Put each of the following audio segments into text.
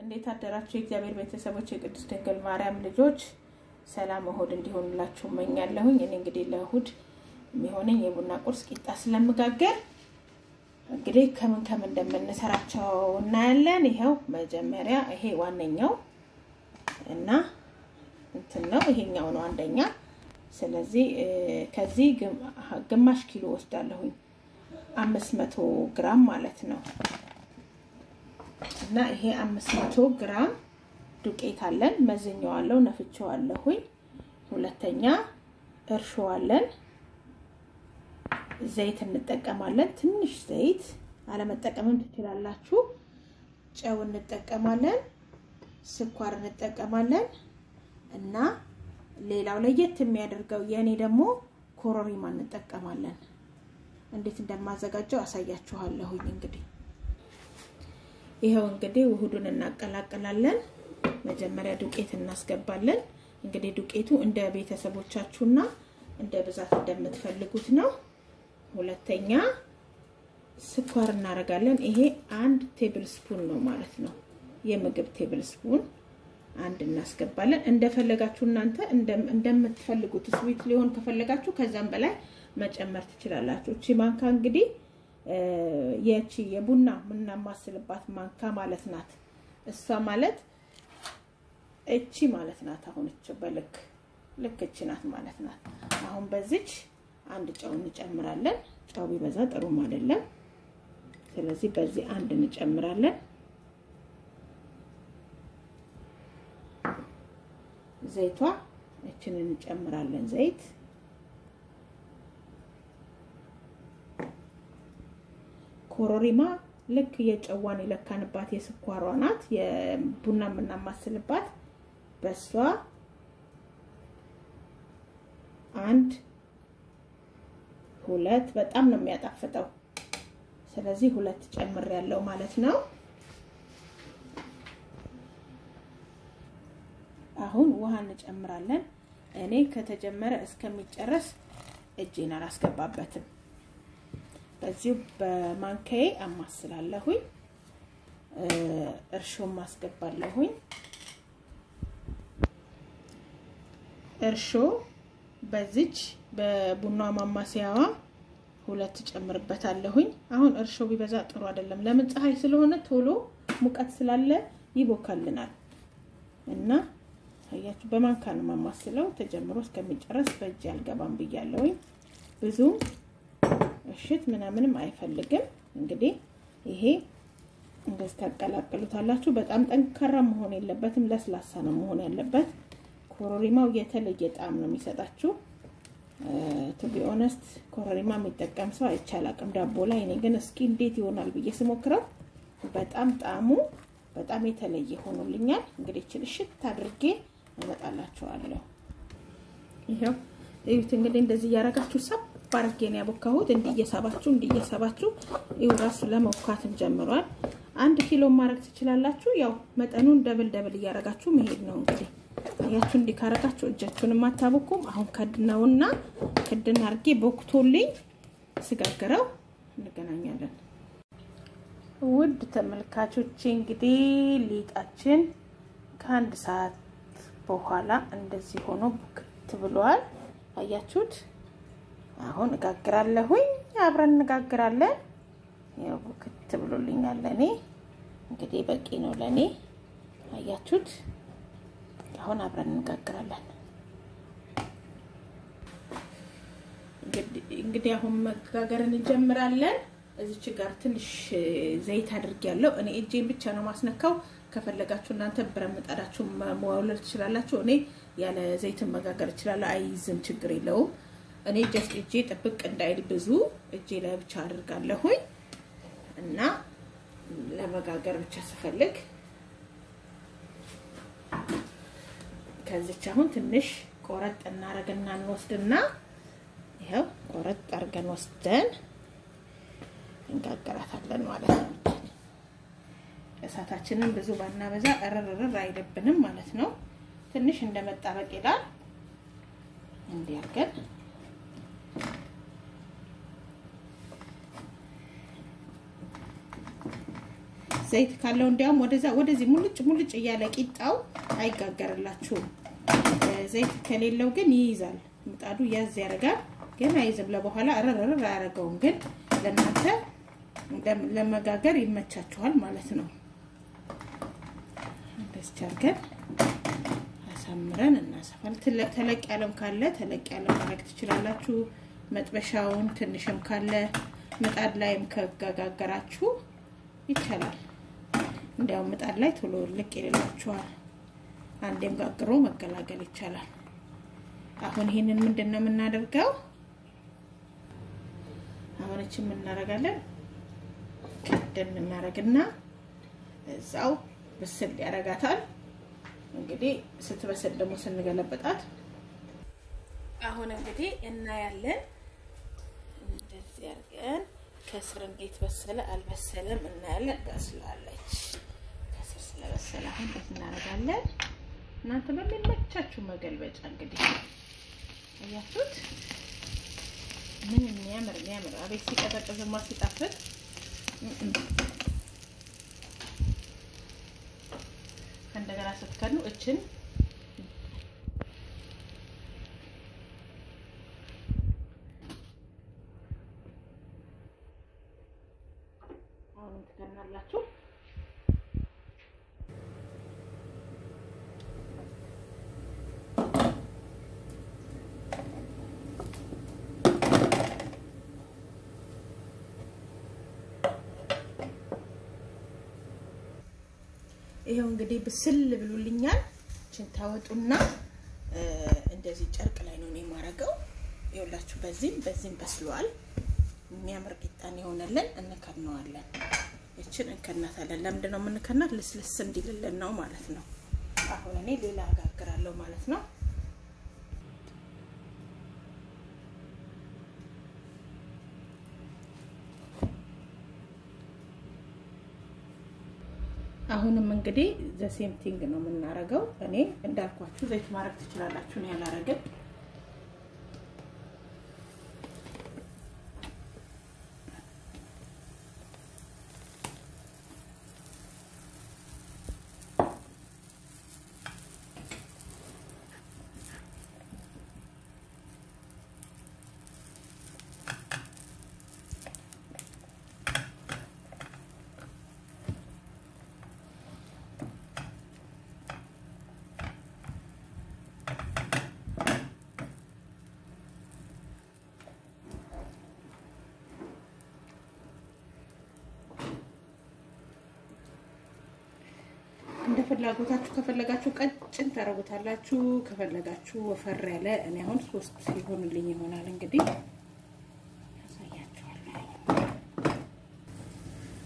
እንዴት አደራችሁ? የእግዚአብሔር ቤተሰቦች፣ የቅድስት ድንግል ማርያም ልጆች ሰላም እሁድ እንዲሆንላችሁ እመኛለሁኝ። እኔ እንግዲህ ለእሁድ የሚሆነኝ የቡና ቁርስ ቂጣ ስለምጋገር እንግዲህ ከምን ከምን እንደምንሰራቸው እናያለን። ይኸው መጀመሪያ ይሄ ዋነኛው እና እንትን ነው፣ ይሄኛው ነው አንደኛ። ስለዚህ ከዚህ ግማሽ ኪሎ ወስዳለሁኝ አምስት መቶ ግራም ማለት ነው እና ይሄ አምስት መቶ ግራም ዱቄት አለን። መዝኘዋለሁ፣ ነፍቼዋለሁኝ። ሁለተኛ እርሾ አለን። ዘይት እንጠቀማለን። ትንሽ ዘይት አለመጠቀምም ትችላላችሁ። ጨው እንጠቀማለን። ስኳር እንጠቀማለን እና ሌላው ለየት የሚያደርገው የእኔ ደግሞ ኮረሪማ እንጠቀማለን። እንዴት እንደማዘጋጀው አሳያችኋለሁኝ። እንግዲህ ይኸው እንግዲህ ውህዱን እናቀላቅላለን። መጀመሪያ ዱቄት እናስገባለን። እንግዲህ ዱቄቱ እንደ ቤተሰቦቻችሁና እንደ ብዛት እንደምትፈልጉት ነው። ሁለተኛ ስኳር እናደርጋለን። ይሄ አንድ table spoon ነው ማለት ነው፣ የምግብ table spoon አንድ እናስገባለን። እንደፈለጋችሁ እናንተ እንደምትፈልጉት ስዊት ሊሆን ከፈለጋችሁ ከዛም በላይ መጨመር ትችላላችሁ። እቺ ማንካ እንግዲህ የቺ የቡና የምናማስልባት ማንካ ማለት ናት። እሷ ማለት እቺ ማለት ናት። አሁን እቺ በልክ ልክ እቺ ናት ማለት ናት። አሁን በዚች አንድ ጨው እንጨምራለን። ጨው ቢበዛ ጥሩም አይደለም። ስለዚህ በዚህ አንድ እንጨምራለን። ዘይቷ እችን እንጨምራለን። ዘይት ኮረሪማ ልክ የጨዋን የለካንባት የስኳሯ ናት። የቡና የምናማስልባት በሷ አንድ ሁለት በጣም ነው የሚያጣፍጠው። ስለዚህ ሁለት ጨምር ያለው ማለት ነው። አሁን ውሃ እንጨምራለን። እኔ ከተጀመረ እስከሚጨረስ እጄን አላስገባበትም። በዚሁ በማንካዬ አማስላለሁኝ። እርሾም አስገባለሁኝ። እርሾ በዚች በቡና ማማሰያዋ ሁለት ጨምርበታለሁኝ። አሁን እርሾ ቢበዛ ጥሩ አይደለም። ለምን ፀሐይ ስለሆነ ቶሎ ሙቀት ስላለ ይቦካልናል እና አያችሁ፣ በማንካ ነው ማማስለው። ተጀምሮ እስከሚጨረስ በእጅ አልገባም ብያለሁኝ። ብዙ እሽት ምናምንም አይፈልግም። እንግዲህ ይሄ እንደዚህ ታቀላቅሉታላችሁ። በጣም ጠንካራ መሆን የለበትም፣ ለስላሳ ነው መሆን ያለበት። ኮረሪማው የተለየ ጣዕም ነው የሚሰጣችሁ። to be honest ኮረሪማ የሚጠቀም ሰው አይቼ አላቅም ዳቦ ላይ። እኔ ግን እስኪ እንዴት ይሆናል ብዬ ስሞክረው በጣም ጣዕሙ በጣም የተለየ ሆኖልኛል። እንግዲህ እችን እሽት አድርጌ እመጣላችኋለሁ። ይኸው እዩት እንግዲህ እንደዚህ እያደረጋችሁ ሳብ አድርጌ ነው ያቦካሁት። እንዲህ እየሳባችሁ ይኸው ራሱ ለመቦካትም ጀምሯል። አንድ ኪሎ ማድረግ ትችላላችሁ። ያው መጠኑን double double እያደረጋችሁ መሄድ ነው እንግዲህ አያችሁ እንዲህ ካረጋችሁ እጃችሁንም አታቦኩም። አሁን ከድነውና ክድን አድርጌ ቦክቶልኝ ስጋግረው እንገናኛለን። ውድ ተመልካቾቼ እንግዲህ ሊጣችን ከአንድ ሰዓት በኋላ እንደዚህ ሆኖ ቡክት ብሏል። አያችሁት? አሁን እጋግራለሁኝ። አብረን እንጋግራለን። ያው ቡክት ብሎልኛል። እኔ እንግዲህ በቂ ነው ለእኔ። አያችሁት? አሁን አብረን እንጋግራለን። እንግዲህ አሁን መጋገርን እንጀምራለን። እዚች ጋር ትንሽ ዘይት አድርጌያለሁ። እኔ እጄን ብቻ ነው ማስነካው። ከፈለጋችሁ እናንተ ብረት ምጣዳችሁ መወልወል ትችላላችሁ። እኔ ያለ ዘይትን መጋገር እችላለሁ። አይዝም፣ ችግር የለውም። እኔ just እጄ ጥብቅ እንዳይል ብዙ እጄ ላይ ብቻ አድርጋለሁኝ እና ለመጋገር ብቻ ስፈልግ ከዚች አሁን ትንሽ ቆረጥ እናረግና እንወስድና ይኸው ቆረጥ አድርገን ወስደን እንጋገራታለን ማለት ነው። እሳታችንን ብዙ ባናበዛ እርርር አይደብንም ማለት ነው። ትንሽ እንደመጣበቅ ይላል። እንዲህ ዘይት ካለው እንዲያውም ወደዛ ወደዚህ ሙልጭ ሙልጭ እያለ ቂጣው አይጋገርላችሁም። ዘይት ከሌለው ግን ይይዛል። ምጣዱ ያዝ ያደርጋል፣ ግን አይዝም። ለበኋላ ረረር አያደርገውም። ግን ለእናንተ ለመጋገር ይመቻችኋል ማለት ነው። እንደዚህ አድርገን አሳምረን እናሰፋል። ተለቅ ያለም ካለ ተለቅ ያለ ማድረግ ትችላላችሁ። መጥበሻውን ትንሽም ካለ ምጣድ ላይም ከጋጋገራችሁ ይቻላል። እንዲያውም ምጣድ ላይ ቶሎ ልቅ ይልላችኋል። አንዴም ጋግሮ መገላገል ይቻላል። አሁን ይህንን ምንድን ነው የምናደርገው? አሁን እችን የምናደርጋለን ቀደን እናደርግና እዛው ብስል ያደርጋታል። እንግዲህ ስትበስል ደግሞ ስንገለበጣት አሁን እንግዲህ እናያለን። እንደዚህ አድርገን ከስር እንዴት በሰለ አልበሰለም እናያለን። በስላለች። ስለበሰለ አሁን እናደርጋለን? እናንተ በሚመቻችሁ መገልበጫ እንግዲህ እያችሁት ምን የሚያምር የሚያምር አቤት ሲቀዘቅዝማ ሲጣፍጥ ከእንደገና ስትከኑ እችን አሁን ትከናላችሁ። ይሄው እንግዲህ ብስል ብሉልኛል። እችን ታወጡና እንደዚህ ጨርቅ ላይ ነው የማረገው። ይኸውላችሁ በዚህም በዚህም በስሏል። የሚያምር ቂጣን የሆነልን እንከነዋለን። ይችን እንከናታለን። ለምንድን ነው የምንከናት? ልስልስ እንዲልልን ነው ማለት ነው። አሁን እኔ ሌላ አጋግራለሁ ማለት ነው። አሁንም እንግዲህ the same thing ነው የምናረገው። እኔ እንዳልኳችሁ ዘይት ማድረግ ትችላላችሁ። እኔ ያላረግም። እንደ ፍላጎታችሁ ከፈለጋችሁ ቀጭን ታረጉታላችሁ፣ ከፈለጋችሁ ወፈር ያለ። እኔ አሁን ሶስት ሲሆንልኝ ይሆናል። እንግዲህ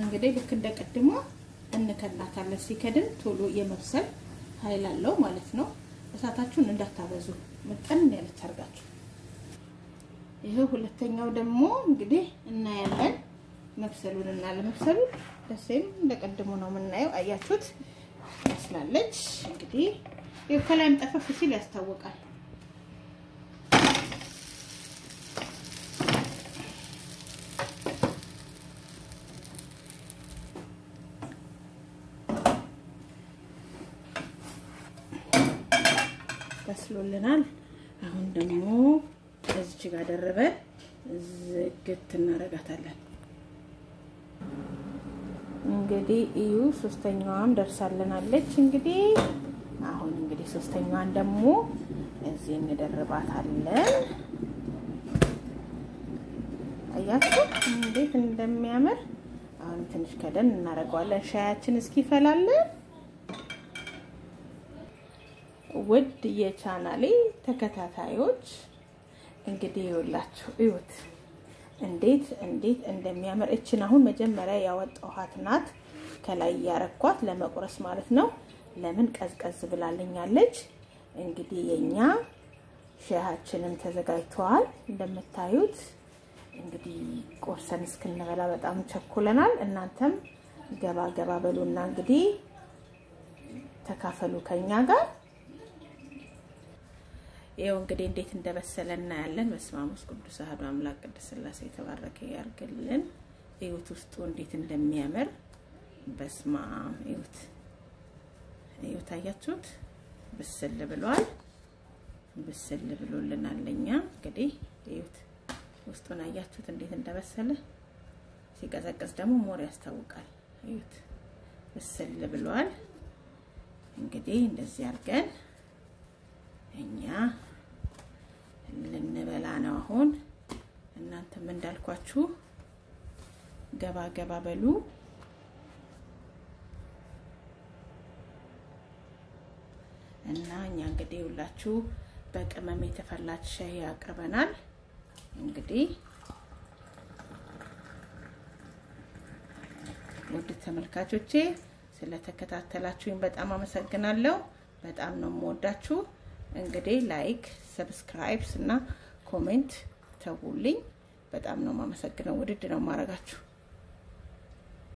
እንግዲህ ልክ እንደ ቅድሞ እንከናታለን። ሲከድን ቶሎ የመብሰል ኃይል አለው ማለት ነው። እሳታችሁን እንዳታበዙ መጠን ያለች አርጋችሁ። ይሄው ሁለተኛው ደግሞ እንግዲህ እናያለን መብሰሉን እና ለመብሰሉን ደሴም እንደ ነው የምናየው። አያችሁት ትመስላለች እንግዲህ ይኸው ከላይም ጠፈፍ ሲል ያስታውቃል። በስሎልናል። አሁን ደግሞ እዚች ጋር ደርበን ዝግት እናረጋታለን። እንግዲህ እዩ ሶስተኛዋም ደርሳልናለች። እንግዲህ አሁን እንግዲህ ሶስተኛዋን ደግሞ እዚህ እንደርባታለን። አያችሁ እንዴት እንደሚያምር። አሁን ትንሽ ከደን እናደርገዋለን። ሻያችን እስኪፈላለን ውድ የቻናሌ ተከታታዮች እንግዲህ ይኸውላችሁ እዩት እንዴት እንዴት እንደሚያምር እችን አሁን መጀመሪያ ያወጣኋት ናት። ከላይ ያረኳት ለመቁረስ ማለት ነው። ለምን ቀዝቀዝ ብላልኛለች። እንግዲህ የኛ ሻያችንም ተዘጋጅተዋል እንደምታዩት። እንግዲህ ቆርሰን እስክንበላ በጣም ቸኩለናል። እናንተም ገባ ገባ በሉና እንግዲህ ተካፈሉ ከኛ ጋር። ይኸው እንግዲህ እንዴት እንደበሰለ እናያለን። በስመ አብ ወወልድ ቅዱስ አሐዱ አምላክ ቅድስት ሥላሴ የተባረከ ያርግልን። እዩት ውስጡ እንዴት እንደሚያምር በስማም እዩት፣ እዩት፣ አያችሁት? ብስል ብሏል። ብስል ብሎልናል። ለኛ እንግዲህ እዩት፣ ውስጡን አያችሁት እንዴት እንደበሰለ። ሲቀዘቅዝ ደግሞ more ያስታውቃል። እዩት፣ ብስል ብሏል። እንግዲህ እንደዚህ አድርገን እኛ ልንበላ ነው አሁን። እናንተም እንዳልኳችሁ ገባ ገባ በሉ። እና እኛ እንግዲህ ሁላችሁ በቅመም የተፈላች ሻይ ያቅርበናል። እንግዲህ ውድ ተመልካቾቼ ስለተከታተላችሁኝ በጣም አመሰግናለሁ። በጣም ነው የምወዳችሁ። እንግዲህ like፣ subscribe እና comment ተውልኝ። በጣም ነው የማመሰግነው። ውድድ ነው የማረጋችሁ።